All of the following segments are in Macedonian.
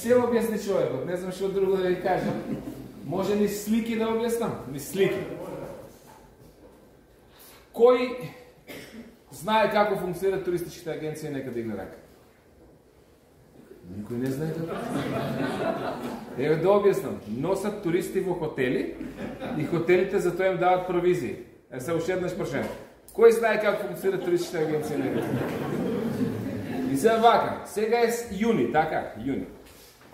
се објасни човекот, не знам што друго да ви кажам. Може ни слики да објаснам? Ни слики. Кој знае како функционира туристичките агенции, нека дигне рака. Никој не знае како. Еве да објаснам. Носат туристи во хотели и хотелите за тоа им дават провизии. Е се уште еднаш прашање. Кој знае како функционира туристичките агенции? Нека. И се вака, сега е јуни, така, јуни.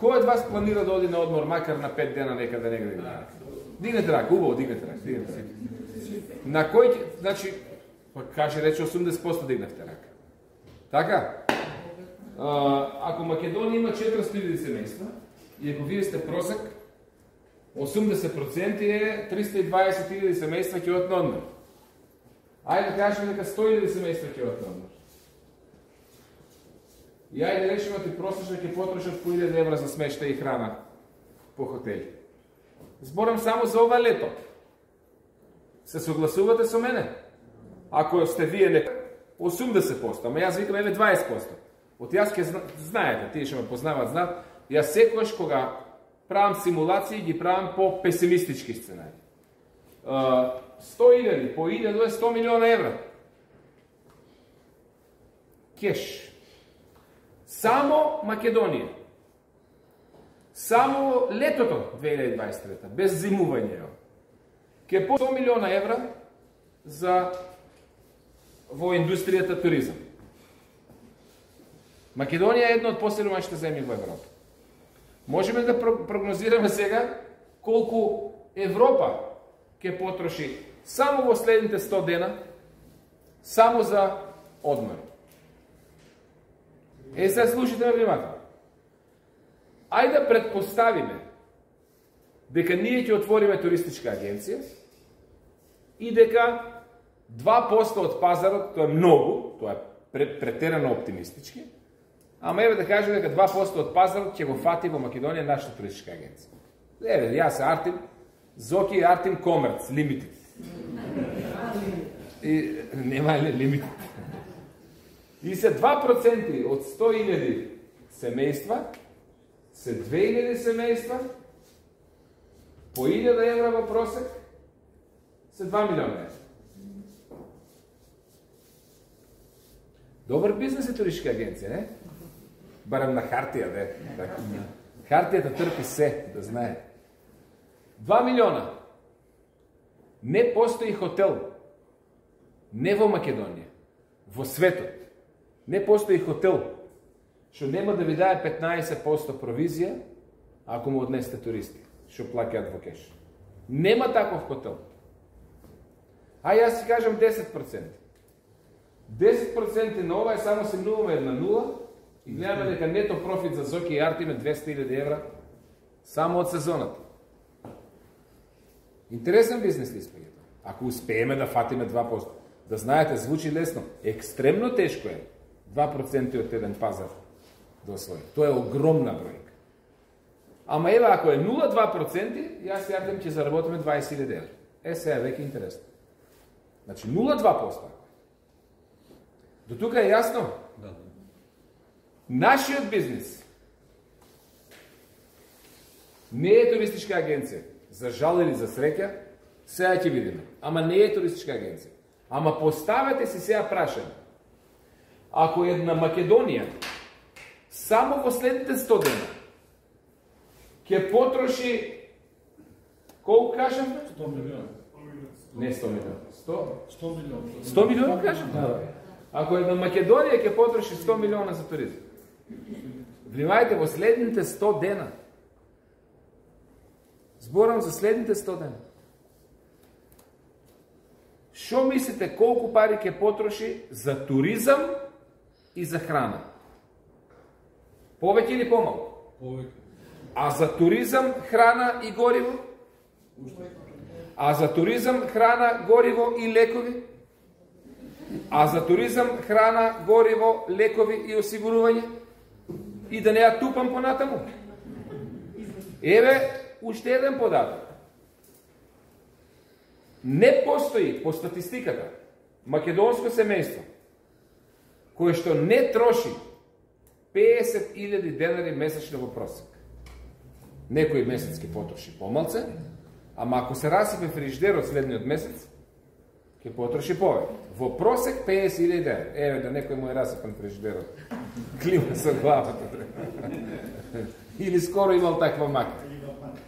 Кој од вас планира да оди на одмор макар на 5 дена некаде негде? Дигнете рака, убаво дигнете рака, дигнете рака. На кој, значи, па каже рече 80% дигнавте рака. Така? ако Македонија има 400.000 семејства, и ако вие сте просек, 80% е 320.000 семејства ќе одат на одмор. Ајде да кажеме дека 100.000 семејства ќе одат на одмор. И ајде речеме ти просечно ќе потрошат по 1000 евра за смешта и храна по хотели. Зборам само за ова лето. Се согласувате со мене? Ако сте вие нека 80%, ама јас викам еве 20%. Од јас ке знаете, тие што ме познаваат знаат, јас секогаш кога правам симулации ги правам по песимистички сценари. 100.000 по 1000 е 100 милиона евра. Кеш. Само Македонија. Само летото 2023, без зимување, ке по 100 милиона евра за во индустријата туризам. Македонија е една од посилумачните земји во Европа. Можеме да прогнозираме сега колку Европа ќе потроши само во следните 100 дена само за одмор. Е, се слушате ме внимателно. Ајде да предпоставиме дека ние ќе отвориме туристичка агенција и дека 2% од пазарот, тоа е многу, тоа е претерано оптимистички, ама еве да кажем дека 2% од пазарот ќе го фати во Македонија нашата туристичка агенција. Еве, јас се Артим, Зоки Артим Комерц, Лимитед И нема ли лимитит? И се 2% од 100.000 семејства, се 2.000 семејства, по 1000 евра во просек, се 2 милиона евра. Добар бизнес е туристичка агенција, не? Барам на хартија, не? Така. Хартијата трпи се, да знае. 2 милиона. Не постои хотел. Не во Македонија. Во светот Не постои хотел што нема да ви дае 15% провизија ако му однесете туристи, што плаќаат во кеш. Нема таков хотел. А јас си кажам 10%. 10% на ова е само се минуваме една нула и гледаме дека нето профит за Зоки и Артиме 200.000 евра само од сезоната. Интересен бизнес ли спагето? Ако успееме да фатиме 2%. Да знаете, звучи лесно. Екстремно тешко е. 2% од еден пазар да освои. Тоа е огромна бројка. Ама ева, ако е 0,2%, јас јавдам ќе заработиме 20.000 евра. Е, сега веќе интересно. Значи 0,2%. До тука е јасно? Да. Нашиот бизнес не е туристичка агенција. За жал или за среќа, сега ќе видиме. Ама не е туристичка агенција. Ама поставете си сега прашање ако една Македонија само во следните 100 дена ќе потроши колку кажам? 100 милиона. Не 100 милиона. 100? 100 милиона. 100 милиона кажам? Да. Ако една Македонија ќе потроши 100 милиона за туризм. Внимајте, во следните 100 дена. Зборам за следните 100 дена. Што мислите колку пари ќе потроши за туризам и за храна. Повеќе или помалку? Повеќе. А за туризам, храна и гориво? А за туризам, храна, гориво и лекови? А за туризам, храна, гориво, лекови и осигурување? И да не ја тупам понатаму? Еве, уште еден податок. Не постои по статистиката македонско семејство кој што не троши 50.000 денари месечно во просек. Некој месец ќе потроши помалце, ама ако се расипе фриждерот следниот месец, ќе потроши повеќе. Во просек 50.000 денари. Еве да некој му е расипан фриждерот. Клима со главата. Или скоро имал таква мака.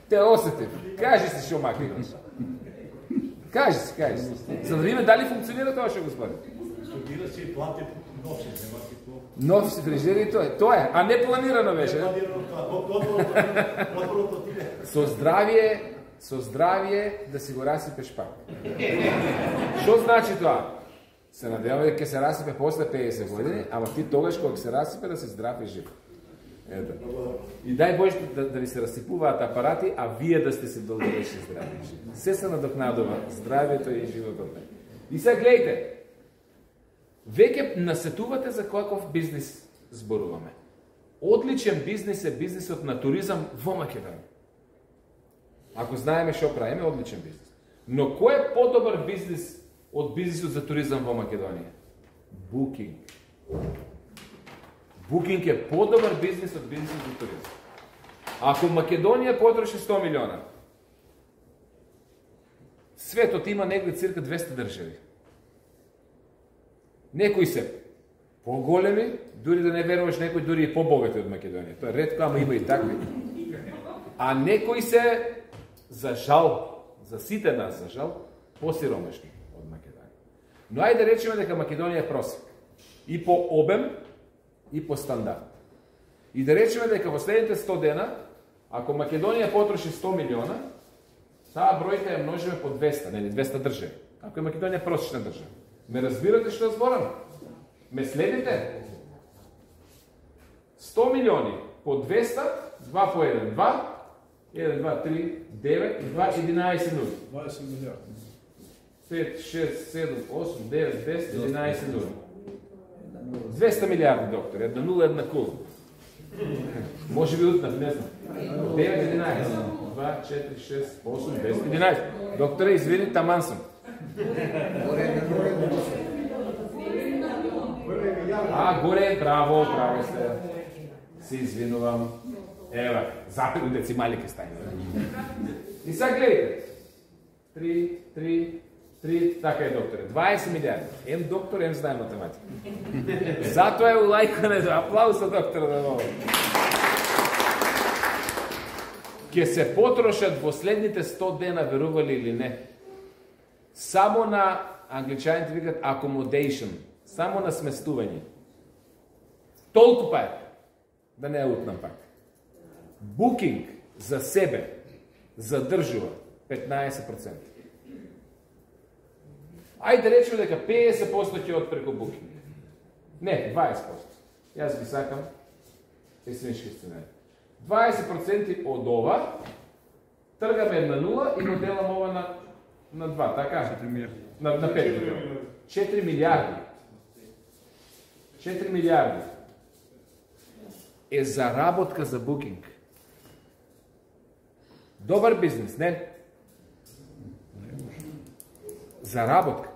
Те осетив. Кажи се што мака имаш. Кажи се, кажи се. За да видиме дали функционира тоа што господин. Студира се и плати Нов си фриждер и тоа е. Тоа е, а не планирано беше. Со здравие, со здравие да си го расипеш пак. Што значи тоа? Се надевам дека ќе се расипе после 50 години, ама ти тогаш кога се расипе да си здрав и жив. Ето. И дај Боже да, да ви се расипуваат апарати, а вие да сте да се долговечни здрави и живи. Се се надокнадува здравјето и животот. И сега гледайте, веќе насетувате за каков бизнис зборуваме. Одличен бизнис е бизнисот на туризам во Македонија. Ако знаеме што правиме, одличен бизнис. Но кој е подобар бизнис од бизнисот за туризам во Македонија? Booking. Booking е подобар бизнис од бизнисот за туризам. Ако Македонија потроши 100 милиона, светот има негде цирка 200 држави. Некои се поголеми, дури да не веруваш, некои дури и побогати од Македонија. Тоа е ретко, ама има и такви. А некои се, за жал, за сите нас, за жал, посиромашни од Македонија. Но ајде да речеме дека Македонија е просек. И по обем, и по стандард. И да речеме дека во следните 100 дена, ако Македонија потроши 100 милиона, таа бројка ја множиме по 200, нели 200 држави. Ако е Македонија просечна држава. Ме разбирате што зборам? Ме следите? 100 милиони по 200, 2 по 1, 2, 1, 2, 3, 9, 2, 11 нули. 20 милиарди. 5, 6, 7, 8, 9, 10, 11 нули. 200 милиарди, доктор, една нула, една кула. Може би утнав, не знам. 9, 11, 2, 4, 6, 8, 10, 11. Докторе, извини, таман съм. Горе, горе, горе. А, горе, браво, браво сте. Се извинувам. Ева, запет децимали ке стане. И сега гледайте. 3, 3, 3, така е докторе. 20 милиарди. Ем доктор, ем знае математика. Затоа е улајкането. Аплауз за доктора на ново. Ке се потрошат во следните 100 дена, верували или не, само на, англичаните викат accommodation, само на сместување. Толку па е, да не е утнам пак. Booking за себе задржува 15%. Ајде да речеме дека 50% ќе од преку Booking. Не, 20%. Јас ги сакам песимички сценарij. 20% од ова тргаме на нула и го делам ова на на 2, така? 4 милиарди. На, на 5 милиарди. 4 милиарди. 4 милиарди е заработка за букинг. Добар бизнес, не? Заработка.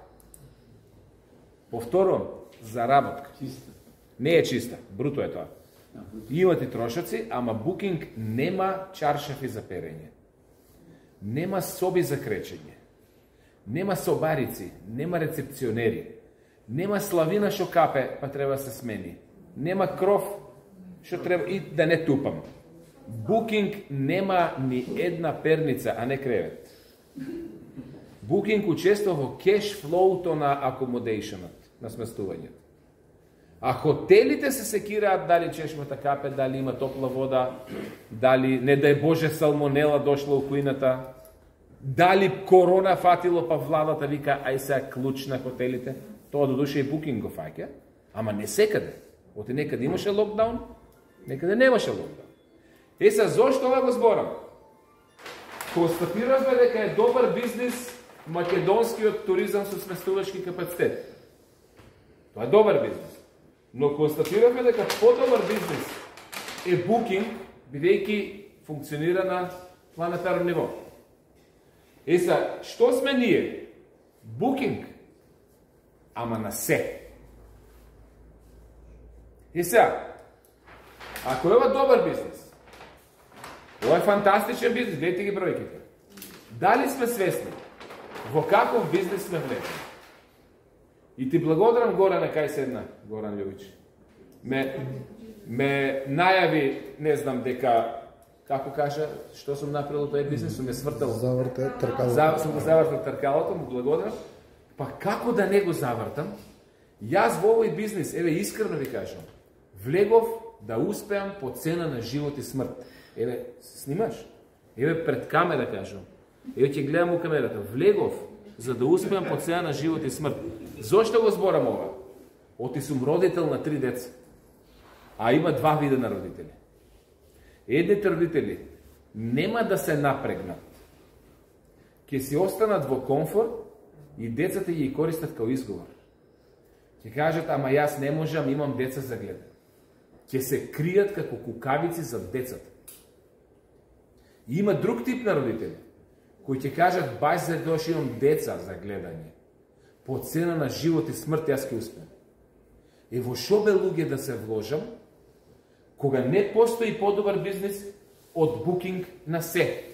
Повторувам, заработка. Не е чиста, бруто е тоа. Имате трошаци, ама букинг нема чаршафи за перење. Нема соби за кречење. Нема собарици, нема рецепционери. Нема славина што капе, па треба да се смени. Нема кров што треба и да не тупам. Букинг нема ни една перница, а не кревет. Букинг учествува во кеш флоуто на акомодейшнот, на сместувањето. А хотелите се секираат дали чешмата капе, дали има топла вода, дали, не дај Боже, салмонела дошла у куината, дали корона фатило, па владата вика, ај сега клуч на хотелите. Тоа до душа и букинг го фаќа, ама не секаде. Оти некаде имаше локдаун, некаде немаше локдаун. Е са, зошто ова го зборам? Констатиравме дека е добар бизнис македонскиот туризам со сместувачки капацитет. Тоа е добар бизнис. Но констатиравме дека подобар бизнис е букинг, бидејќи функционира на планетарно ниво. Е са, што сме ние? Букинг. Ама на се. Е сега, ако е ова добар бизнис, Ова е фантастичен бизнес, гледайте ги бројките. Дали сме свесни во каков бизнес сме влезли? И ти благодарам Горане кај седна, Горан Јович. Ме, ме најави, не знам, дека како кажа, што сум направил тој бизнес, сум ме свртал. Заврте тркалото. За, сум го завртал тркалото, му благодарам. Па како да не го завртам? Јас во овој бизнес, еве искрено ви кажам, влегов да успеам по цена на живот и смрт. Еве, снимаш? Еве пред камера кажам. Еве ќе гледам у камерата. Влегов за да успеам по цена на живот и смрт. Зошто го зборам ова? Оти сум родител на три деца. А има два вида на родители. Едните родители нема да се напрегнат. Ке си останат во комфорт и децата ги користат као изговор. Ќе кажат, ама јас не можам, имам деца за гледа. Ќе се кријат како кукавици за децата. И има друг тип на родители, кои ќе кажат, бај за дош имам деца за гледање. По цена на живот и смрт јас ќе успеам. Е во шо бе луѓе да се вложам, кога не постои подобар бизнес од букинг на се.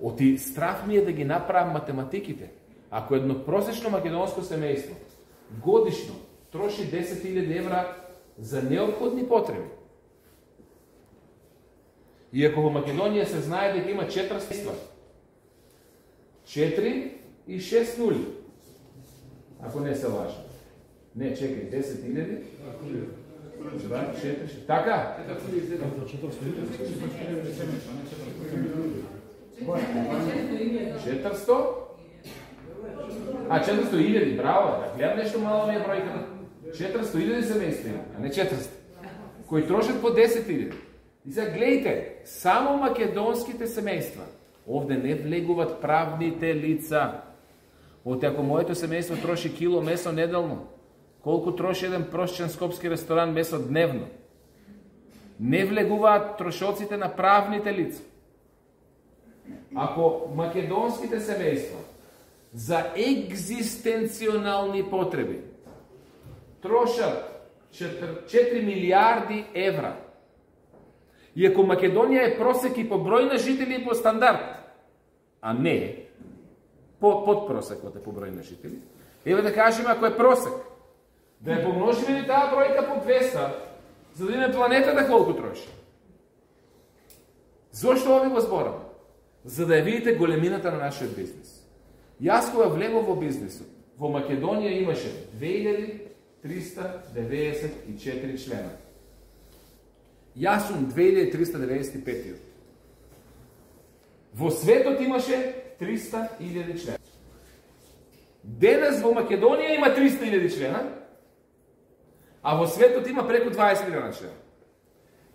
Оти страх ми е да ги направам математиките. Ако едно просечно македонско семејство годишно троши 10.000 евра за необходни потреби, и ако во Македонија се знае дека има 4 средства, 4 и 6 нули, ако не се лажа. Не, чекай, 10.000, така? 400? А, 400 илјади, браво, да гледам нешто мало ми е бројката. 400 илјади семејства има, а не 400. Кои трошат по 10 илјади. И сега гледайте, само македонските семејства, овде не влегуваат правните лица. Оте ако моето семејство троши кило месо неделно, колку троши еден прошчен скопски ресторан месо дневно? Не влегуваат трошоците на правните лица. Ако македонските семејства за екзистенционални потреби трошат 4 милиарди евра, и ако Македонија е просек и по број на жители и по стандард, а не по, под просекот е по број на жители, еве да кажеме ако е просек, да ја помножиме ни таа бројка по 200, за да видиме планетата колку троши. Зошто ови го зборам? За да ја видите големината на нашиот бизнес. Јас кога влегов во бизнесот, во Македонија имаше 2394 члена. Јас сум 2395. Во светот имаше 300.000 члена. Денес во Македонија има 300.000 члена, а во светот има преку 20 милиона члена.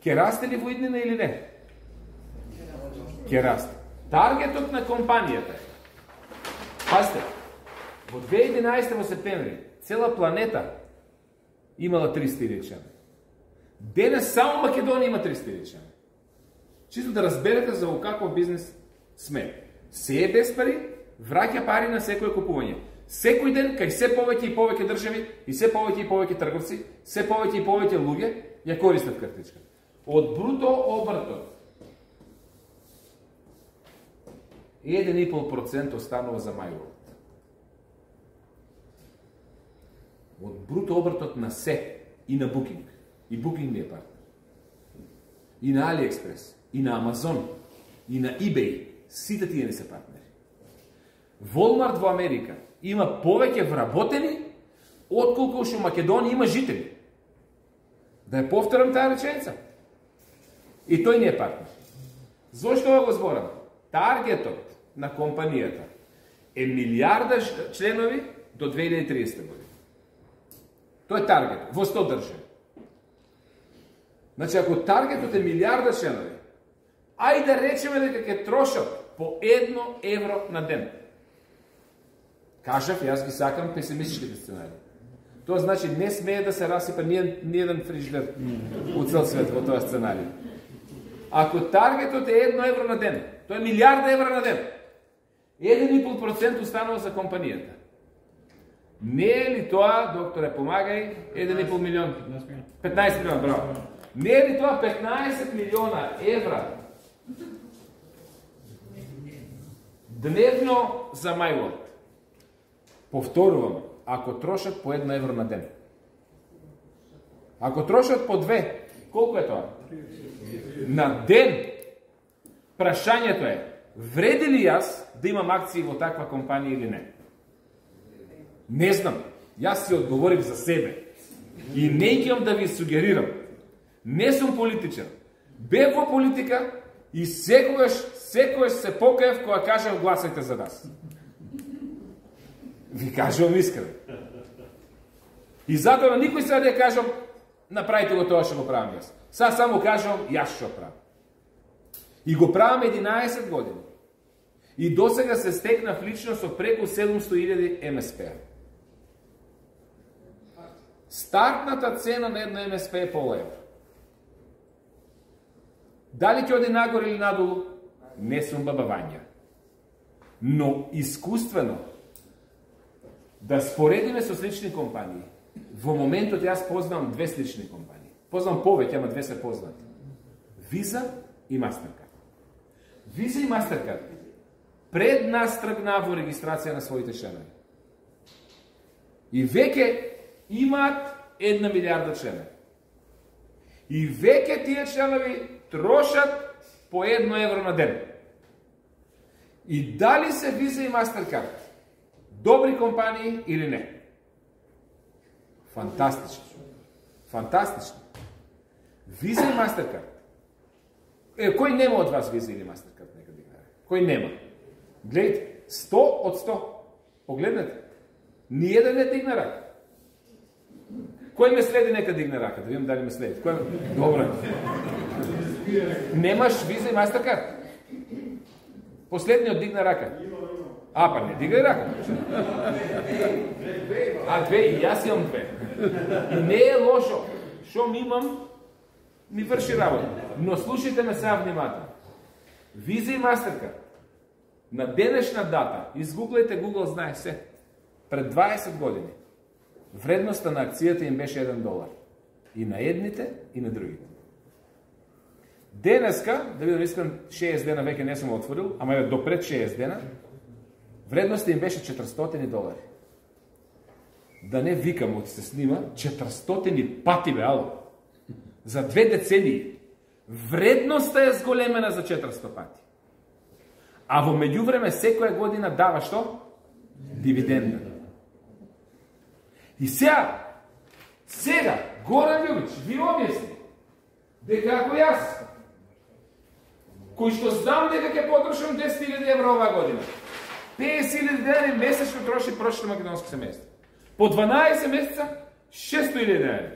Ке расте ли во иднина или не? Ке расте. Таргетот на компанијата е. Пазте, во 2011 во септември, цела планета имала 300.000 члена. Денес само Македонија има 300 члена. Чисто да разберете за во каков бизнес сме. Се е без пари, враќа пари на секој купување. Секој ден кај се повеќе и повеќе држави и се повеќе и повеќе трговци, се повеќе и повеќе луѓе ја користат картичка. Од бруто обртот 1,5% останува за мајурот. Од бруто обртот на се и на Booking, И Booking ми е партнер. И на AliExpress, и на Amazon, и на eBay. Сите тие не се партнери. Walmart во Америка има повеќе вработени отколку што Македонија има жители. Да ја повторам таа реченица. И тој не е партнер. Зошто го зборам? Таргетот на компанијата е милиарда членови до 2030 година. Тој е таргет во 100 држави. Значи, ако таргетот е милиарда членови, ајде да речеме дека ќе трошат по едно евро на ден. Кажав, јас ги сакам песимистичките сценарии. Тоа значи не смее да се расипа ни, ни еден фриждер у цел свет во тоа сценарий. Ако таргетот е едно евро на ден, тоа е милиарда евра на ден. 1,5% останува за компанијата. Не е ли тоа, докторе, помагај, 1,5 милион? 15 милиона, браво. Не е ли тоа 15 милиона евра Дневно за замајуваат. Повторувам, ако трошат по едно евро на ден. Ако трошат по две, колку е тоа? На ден. Прашањето е, вреди ли јас да имам акции во таква компанија или не? Не знам. Јас си одговорив за себе. И не ќе да ви сугерирам. Не сум политичар. Бев во политика и секогаш, секогаш се покаев кога кажав гласајте за нас. Ви кажувам искрено. И затоа на никој сега да кажам направите го тоа што го правам јас. Са само кажам јас што правам. И го правам 11 години. И до сега се стекнав лично со преку 700.000 МСП. Стартната цена на една МСП е пол евро. Дали ќе оди нагоре или надолу? Не сум бабавања. Но искуствено да споредиме со слични компании. Во моментот јас познавам две слични компании. Познавам повеќе, ама две се познати. Виза и Mastercard. Виза и Mastercard пред нас тргна во регистрација на своите членови. И веќе имаат една милиарда членови. И веќе тие членови трошат по едно евро на ден. И дали се Visa и Mastercard добри компании или не? Фантастично. Фантастично. Виза и Мастеркард. Е, кој нема од вас виза или Мастеркард нека да дигнае? Кој нема? Гледайте, 100 од 100. Погледнете. Ниједен не дигна рака. Кој ме следи, нека дигне рака, да видам дали ме следи. Кој... Добро. Немаш виза и мастеркард? Последниот дигна рака. А, па не дигај рака. А, две, и јас имам две. И не е лошо. Шо имам, ми врши работа. Но слушайте ме сега внимателно. Виза и мастерка. На денешна дата, изгуглете Google знае се. Пред 20 години вредноста на акцијата им беше 1 долар. И на едните, и на другите. Денеска, да видам искрен, 60 дена веќе не сум отворил, ама е до пред 60 дена, вредноста им беше 400 долари. Да не викам од се снима, 400 пати бе, ало. За две децении. Вредноста е зголемена за 400 пати. А во меѓувреме секоја година дава што? Дивиденда. И сега, сега, Горан Љубич ви објасни дека ако јас, кој што знам дека ќе потрошам 10.000 евро оваа година, 50.000 денари месечно троши прошли македонско семејство. По 12 месеца 600.000 денари.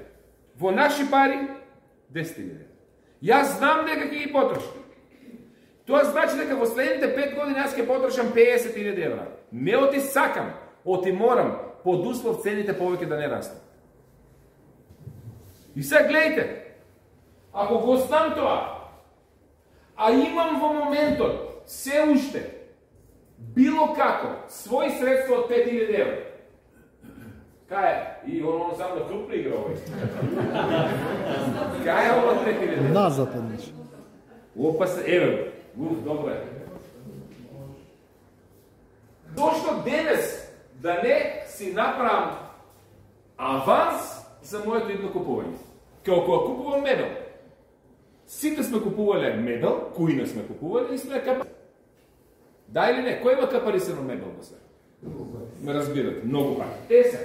Во наши пари 10.000 Јас знам дека ќе ги потрошам. Тоа значи дека во следните 5 години јас ќе потрошам 50.000 евра. Не оти сакам, оти морам, под услов цените повеќе да не растат. И сега гледайте, ако го знам тоа, а имам во моментот се уште било како свој средство од 5000 евра, Кај И он, он сам да клуб игра овој. Кај е ова 5000 евра? Назад е нешто. Опа се, еве, уф, добро е. Зошто денес да не си направам аванс за моето идно купување. Као кога купувам мебел. Сите сме купувале мебел, кои не сме купувале и сме капа. Да или не? Кој има капарисено мебел во себе? Ме разбирате, многу пари. Е се.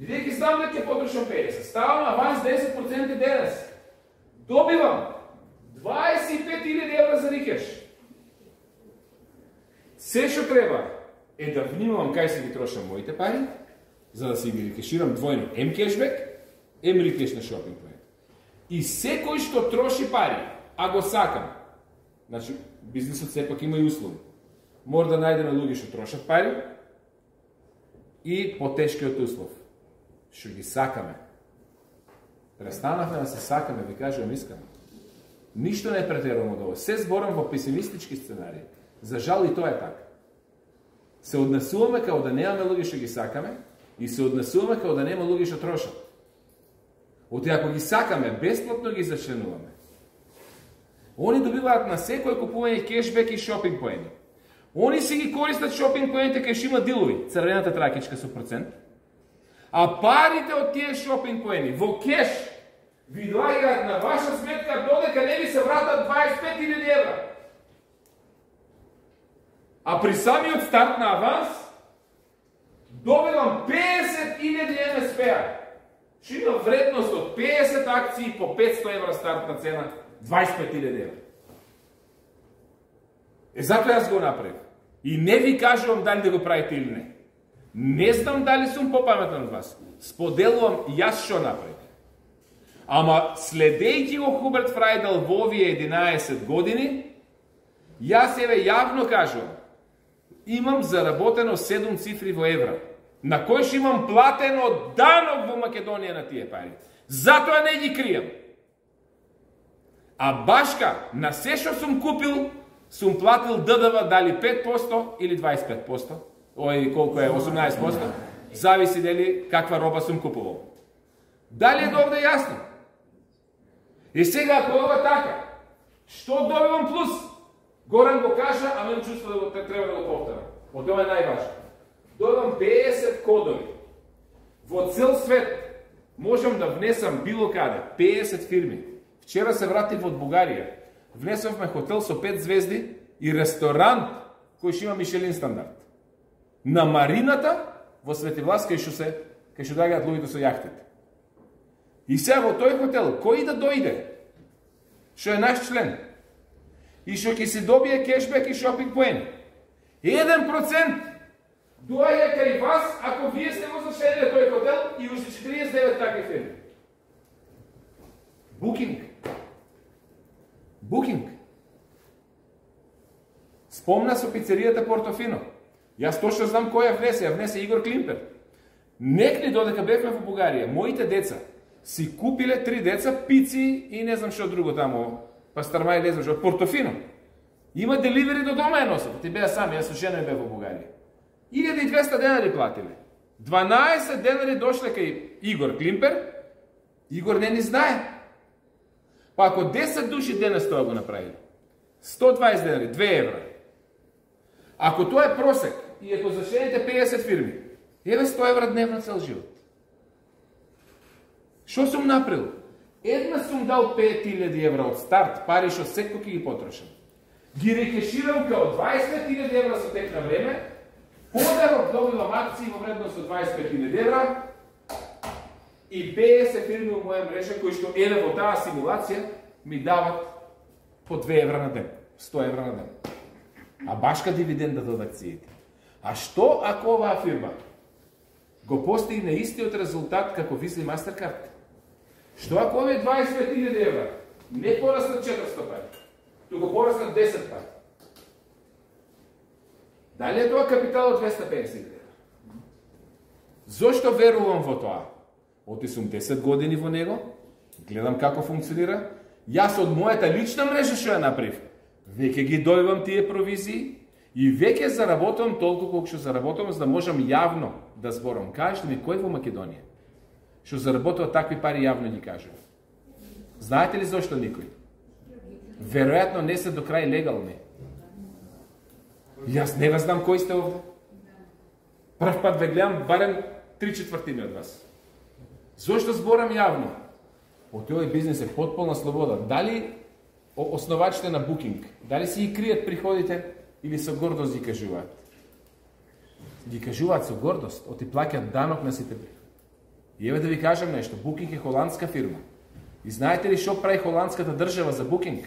Бидејќи знам дека ќе потрошам 50, ставам аванс 10% денес. Добивам 25.000 евра за рикеш. Се што треба е да внимавам кај се ги трошам моите пари, за да си ги рикеширам двојно ем кешбек, ем рикеш на шопинг. И секој што троши пари, а го сакам, значи бизнисот сепак има и услови. Мора да најдеме луѓе што трошат пари и потешкиот услов. Што ги сакаме. Престанавме да се сакаме, ви кажувам искрено. Ништо не претерувам од ова. Се зборам во песимистички сценарии. За жал и тоа е така се однесуваме како да немаме луѓе што ги сакаме и се однесуваме како да нема луѓе што трошат. Оти ако ги сакаме, бесплатно ги зачленуваме. Они добиваат на секој купување кешбек и шопинг поени. Они си ги користат шопинг поените кај што има дилови, црвената тракичка со процент. А парите од тие шопинг поени во кеш ви доаѓаат на ваша сметка додека не ви се вратат 25.000 евра. А при самиот старт на аванс добивам 50.000 МСП-а. Што има вредност од 50 акции по 500 евра стартна цена, 25.000 евра. Е, затоа јас го направив. И не ви кажувам дали да го правите или не. Не знам дали сум попаметен од вас. Споделувам јас што направив. Ама следејќи го Хуберт Фрајдал во овие 11 години, јас еве јавно кажувам, имам заработено 7 цифри во евра на кој што имам платено данок во Македонија на тие пари. Затоа не ги кријам. А башка на се што сум купил, сум платил ДДВ дали 5% или 25%, ој колку е 18%, зависи дали каква роба сум купувал. Дали е довде јасно? И сега ако ова така, што добивам плюс? Горан го кажа, а мен чувство да го треба да го повторам. Од ова е најважно добивам 50 кодови. Во цел свет можам да внесам било каде 50 фирми. Вчера се вратив од Бугарија. Внесовме хотел со 5 звезди и ресторант кој што има Мишелин стандард. На марината во Светивлас кај што се кај што доаѓаат луѓето со јахтите. И сега во тој хотел кој да дојде што е наш член и што ќе се добие кешбек и шопинг поен. 1% доаѓа кај вас ако вие сте го зашедиле тој хотел и уште 49 такви фирми. Букинг. Букинг. Спомна со пицеријата Портофино. Јас точно знам кој ја внесе, ја внесе Игор Климпер. Некли додека бевме во Бугарија, моите деца си купиле три деца пици и не знам што друго таму, пастарма и не знам што, Портофино. Има деливери до дома ја носат, ти беа сами, јас со жена бев во Бугарија. 1200 денари платиле. 12 денари дошле кај Игор Климпер, Игор не ни знае. Па ако 10 души денес тоа го направили, 120 денари, 2 евра. Ако тоа е просек и ако зашедете 50 фирми, еве 100 евра дневно цел живот. Што сум направил? Една сум дал 5000 евра од старт, пари што секој ќе ги потрошам. Ги рекеширам као 25.000 евра со тек на време, Подарок добивам акции во вредност од 25.000 евра и 50 фирми во моја мрежа кои што еле во таа симулација ми дават по 2 евра на ден, 100 евра на ден. А башка дивиденда од акциите. А што ако оваа фирма го постигне истиот резултат како Visa и Mastercard? Што ако овие 25.000 евра не пораснат 400 пари, туку пораснат 10 пари? Дали е тоа капитал од 250 Зошто верувам во тоа? Оти сум 10 години во него, гледам како функционира. Јас од мојата лична мрежа што ја направив, веќе ги добивам тие провизии и веќе заработувам толку колку што заработувам за да можам јавно да зборам. Кажете ми кој во Македонија што заработува такви пари јавно ги кажува. Знаете ли зошто никој? Веројатно не се до крај легални. Јас не знам кој сте овде. Прв пат ве гледам барем три четвртини од вас. Зошто зборам јавно? Од овој бизнес е потполна слобода. Дали основачите на Booking, дали си ги кријат приходите или со гордост ги кажуваат? Ги кажуваат со гордост, оти плаќат данок на сите приходи. И еве да ви кажам нешто, Booking е холандска фирма. И знаете ли што прави холандската држава за Booking?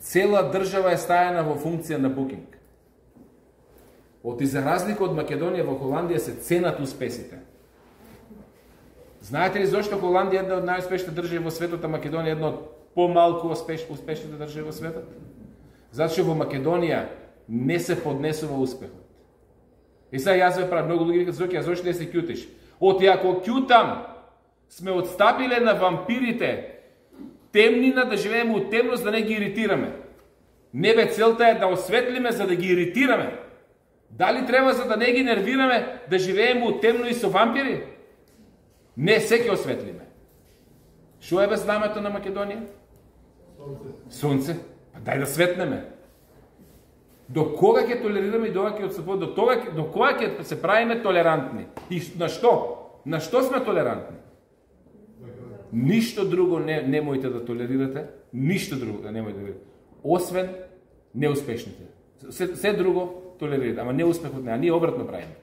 цела држава е стајана во функција на Booking. Оти за разлика од Македонија во Холандија се ценат успесите. Знаете ли зошто Холандија е една од најуспешните држави во светот, а Македонија е една од помалку успеш, успешните држави во светот? Затоа што во Македонија не се поднесува успехот. И сега јас ве правам, многу луѓе викаат, Зоки, а зошто не се кјутиш? Оти ако кјутам, сме отстапиле на вампирите темнина да живееме у темност да не ги иритираме. Не бе целта е да осветлиме за да ги иритираме. Дали треба за да не ги нервираме да живееме у темно и со вампири? Не, се ќе осветлиме. Шо е без знамето на Македонија? Сонце. Па дај да светнеме. До кога ќе толерираме и до кога ќе отстапуваме, до тога до кога ќе се правиме толерантни? И на што? На што сме толерантни? Ништо друго не немојте да толерирате, ништо друго да немојте да толерирате. Освен неуспешните. Се, се друго толерирате, ама неуспехот не, а ние обратно правиме.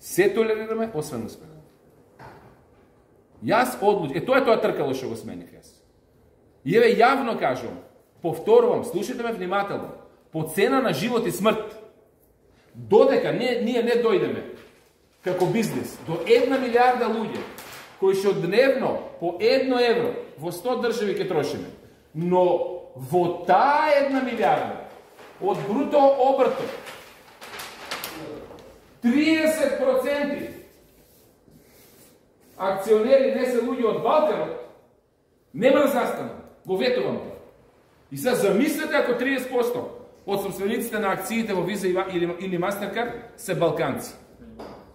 Се толерираме, освен успех. Јас одлуч... Е, тоа е тоа тркало што го смених јас. И еве јавно кажувам, повторувам, слушате ме внимателно, по цена на живот и смрт, додека не, ние не дојдеме како бизнес до една милиарда луѓе кои што дневно по едно евро во 100 држави ќе трошиме, но во таа една милиарда од бруто обртот 30% акционери не се луѓе од Балканот, нема да застанат. Го ветувам тоа. И сега замислете ако 30% од собствениците на акциите во Visa или, или Mastercard се балканци.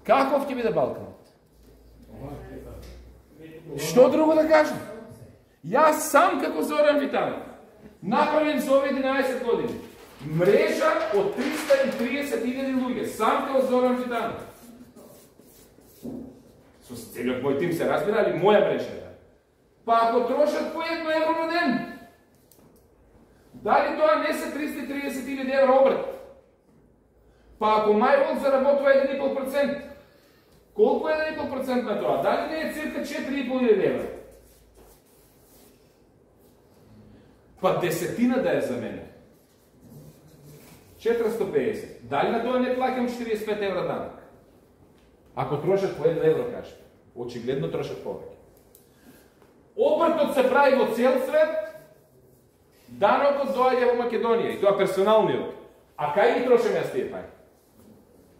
Каков ќе биде Балканот? Што друго да кажам? Јас сам како Зоран Витанов направен за овие 11 години мрежа од 330.000 луѓе, сам како Зоран Витанов. Со целиот мој тим се разбира, али моја мрежа е. Па ако трошат по едно евро на ден, дали тоа не се 330.000 евро обрт? Па ако Майвол заработува 1,5%, колку е 1,5% на тоа? Дали не е цирка 4,5 евро? Па десетина да е за мене. 450. Дали на тоа не плакам 45 евро данък? Ако трошат по едно евро, кажете. Очигледно трошат повеќе. Обртот се прави во цел свет, данокот доаѓа во Македонија, и тоа персоналниот. А кај ги трошаме јас тие пари?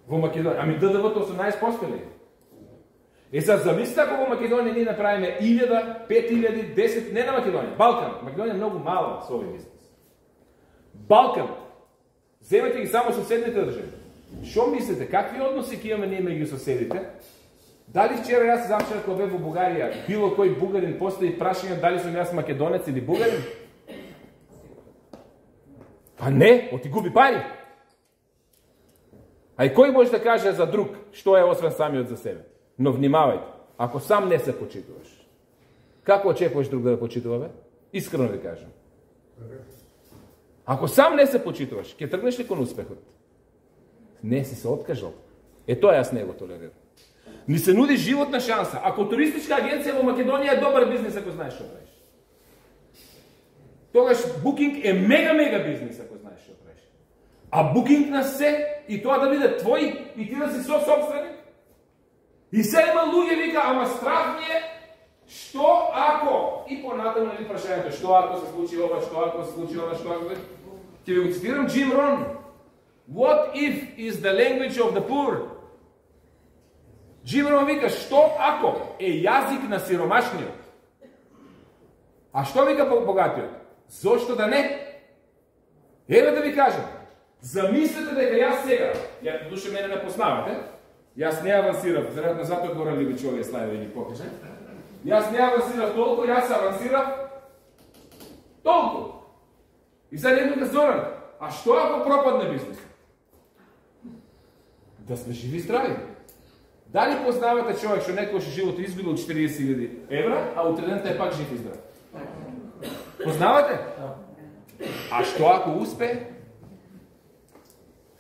Во Македонија. Ами ДДВ-то 18% ли? Е, сега замислите ако во Македонија ние направиме 1000, 5000, 10, не на Македонија, Балкан. Македонија е многу мала со овој бизнес. Балкан. Земете ги само соседните држави. Што мислите, какви односи ќе имаме ние меѓу соседите? Дали вчера јас замшав кога бев во Бугарија, било кој бугарин постои прашање дали сум јас македонец или бугарин? Па не, оти губи пари. А и кој може да каже за друг што е освен самиот за себе? Но внимавајте, ако сам не се почитуваш, како очекуваш друг да ве почитува, бе? Искрено ви кажам. Ако сам не се почитуваш, ќе тргнеш ли кон успехот? Не си се откажал. Е тоа јас не го толерирам. Ни се нуди животна шанса. Ако туристичка агенција во Македонија е добар бизнес ако знаеш што правиш. Тогаш букинг е мега мега бизнес ако знаеш што правиш. А букинг на се и тоа да биде твој и ти да си со собственик. И се има луѓе вика, ама страх ми е што ако и понатаму нели прашањето што ако се случи ова, што ако се случи ова, што ако ќе ви го цитирам Джим Рон. What if is the language of the poor? Джимерова вика, што ако е јазик на сиромашниот? А што вика богатиот? Зошто да не? Еве да ви кажам, замислете дека јас сега, ја душе мене не познавате, јас не авансирав, веројатно затоа го ли ви овие слајди да ги покажа. Јас не авансирав толку, јас авансирав толку. И сега не Зоран, а што ако пропадне бизнес? Да сме живи здрави. Дали познавате човек што некојаш живот изгубил 40.000 евра, а утредента е пак жив и здрав? Познавате? А што ако успее?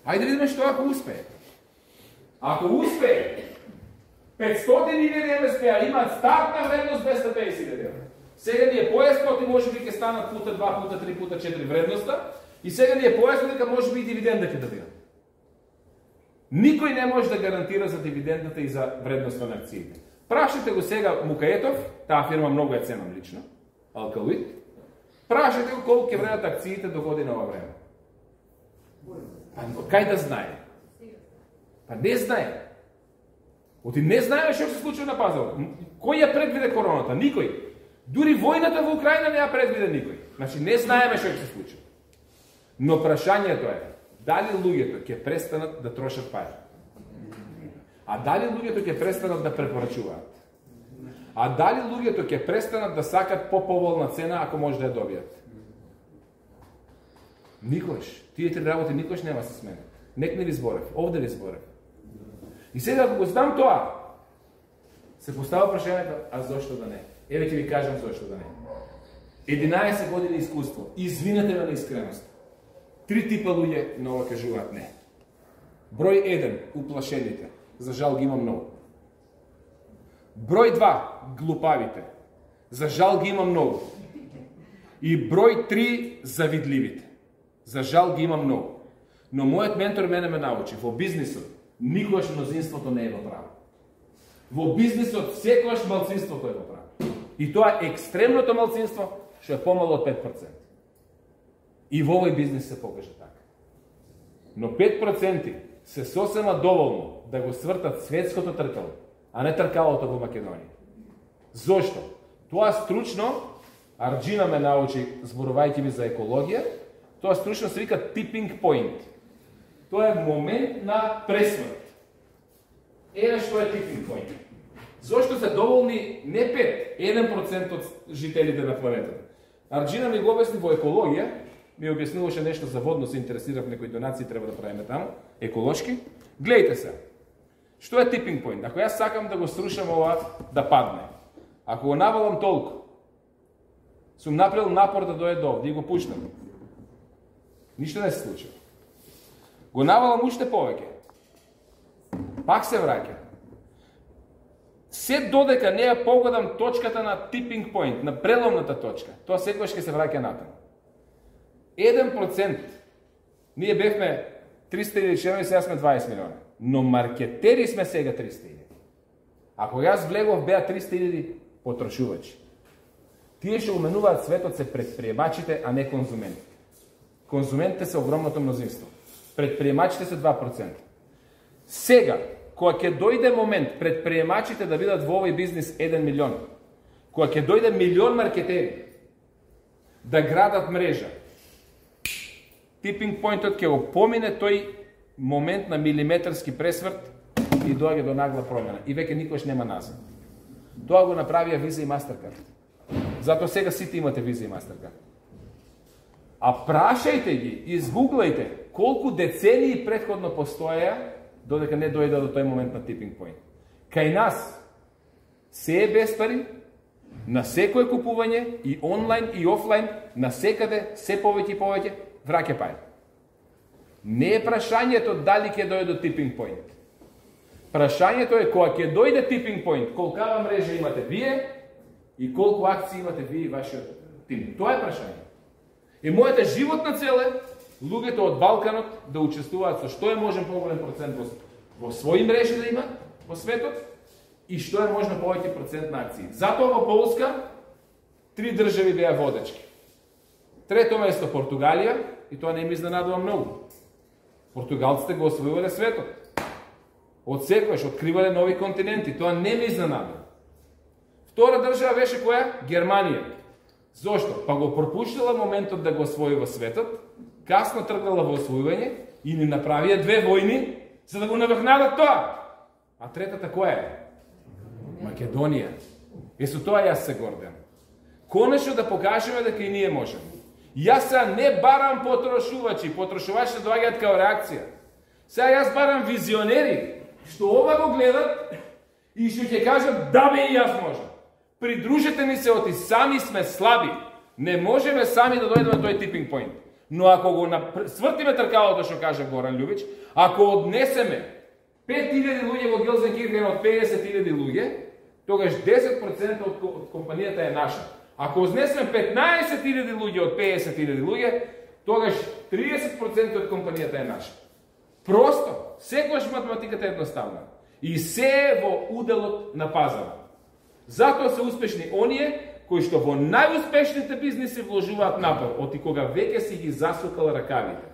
Ајде да видиме што ако успее. Ако успее, 500.000 евра спеа, имаат стартна вредност 250.000 евра. Сега ни е појасно, ти може би ќе станат пута 2, пута 3, пута 4 вредноста, и сега ни е појасно дека може би и дивиденда ќе добиат. Никој не може да гарантира за дивидендата и за вредноста на акциите. Прашете го сега Мукаетов, таа фирма многу ја ценам лично, Алкалуит. Прашете го колку ќе вредат акциите до година ова време. Па кај да знае? Па не знае. Оти не знае што се случува на пазарот. Кој ја предвиде короната? Никој. Дури војната во Украина не ја предвиде никој. Значи не знаеме што ќе се случи. Но прашањето е, дали луѓето ќе престанат да трошат пари? А дали луѓето ќе престанат да препорачуваат? А дали луѓето ќе престанат да сакат по поволна цена ако може да ја добијат? Никош. Тие три работи никош нема се сменат. Нек не ви зборев, овде ви зборев. И сега ако го знам тоа, се постава прашањето, а зошто да не? Еве ќе ви кажам зошто да не. 11 години искуство. Извинете ме на искреност. Три типа луѓе нова кажуваат не. Број 1 уплашените. За жал ги има многу. Број 2 глупавите. За жал ги има многу. И број 3 завидливите. За жал ги има многу. Но мојот ментор мене ме научи во бизнисот никогаш мнозинството не е во право. Во бизнисот секогаш малцинството е во право. И тоа е екстремното малцинство што е помало од 5%. И во овој бизнис се покажа така. Но 5% се сосема доволно да го свртат светското тркало, а не тркалото во Македонија. Зошто? Тоа стручно, Арджина ме научи, зборувајќи ми за екологија, тоа стручно се вика tipping point. Тоа е момент на пресмрт. Ене што е tipping point. Зошто се доволни не 5, 1% од жителите на планетата. Арджина ми го обясни во екологија, ми објаснуваше нешто за водно, се интересирав некои донации треба да правиме таму, еколошки. Гледайте се. Што е tipping point? Ако јас сакам да го срушам ова да падне, ако го навалам толку, сум направил напор да дојде до овде и го пуштам. Ништо не се случи. Го навалам уште повеќе. Пак се враќа. Се додека не ја погодам точката на tipping point, на преломната точка, тоа секогаш ќе се враќа натаму. 1% ние бевме 300 или членови, сега сме 20 милиона. Но маркетери сме сега 300 или. Ако јас влегов, беа 300 или потрошувачи. Тие што уменуваат светот се предприемачите, а не конзументите. Конзументите се огромното мнозинство. Предприемачите се 2%. Сега, кога ќе дојде момент предприемачите да бидат во овој бизнис 1 милион, кога ќе дојде милион маркетери да градат мрежа, типинг поинтот ќе го помине тој момент на милиметарски пресврт и доаѓа до нагла промена. И веќе никош нема назад. Тоа го направија Visa и Mastercard. Затоа сега сите имате Visa и Mastercard. А прашајте ги, изгуглајте колку децении предходно постоеа додека не дојде до тој момент на типинг поинт. Кај нас се е без пари, на секое купување и онлайн и офлайн, на секаде се повеќе и повеќе, враќа пари. Не е прашањето дали ќе дојде до типинг поинт. Прашањето е кога ќе дојде типинг поинт, колкава мрежа имате вие и колку акции имате вие и вашиот тим. Тоа е прашање. И мојата животна цел е луѓето од Балканот да учествуваат со што е можен поголем процент во, во своји мрежи да имат во светот и што е можно повеќе процент на акции. Затоа во Полска три држави беа водечки. Трето место Португалија, и тоа не ми изненадува многу. Португалците го освојувале светот. Од секојаш откривале нови континенти, тоа не ми изненадува. Втора држава беше која? Германија. Зошто? Па го пропуштила моментот да го освојува светот, касно тргнала во освојување и ни направија две војни за да го наврнадат тоа. А третата која е? Македонија. И со тоа јас се гордам. Конечно да покажеме дека и ние можеме. Јас се не барам потрошувачи, потрошувачите доаѓаат као реакција. Сега јас барам визионери, што ова го гледат и што ќе кажат да бе и јас можам. Придружете ми се оти, сами сме слаби. Не можеме сами да дојдеме тој типинг поинт. Но ако го свртиме тркалото што кажа Горан Љубич, ако однесеме 5000 луѓе во Гелзенкирхен од 50.000 луѓе, тогаш 10% од компанијата е наша. Ако изнесеме 15.000 луѓе од 50.000 луѓе, тогаш 30% од компанијата е наша. Просто, секогаш математиката е едноставна. И се е во уделот на пазарот. Затоа се успешни оние кои што во најуспешните бизниси вложуваат напор, оти кога веќе си ги засукал ракавите.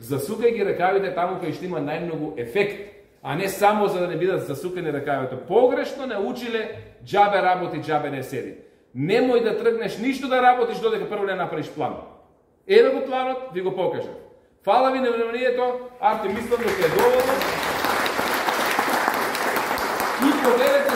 Засукај ги ракавите таму кај што има најмногу ефект, а не само за да не бидат засукани ракавите. Погрешно не училе джабе работи, джабе не седи немој да тргнеш ништо да работиш додека прво не направиш план. Еве да го планот, ви го покажав. Фала ви на вниманието, Арте, мислам дека е доволно. И поделете